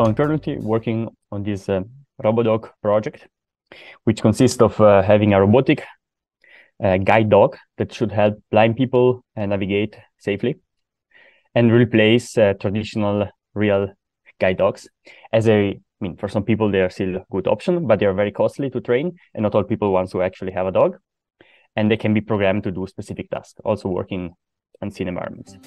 So I'm currently working on this uh, RoboDog project, which consists of uh, having a robotic uh, guide dog that should help blind people uh, navigate safely and replace uh, traditional real guide dogs. As a, I mean, for some people, they are still a good option, but they are very costly to train, and not all people want to actually have a dog. And they can be programmed to do specific tasks, also working in unseen environments.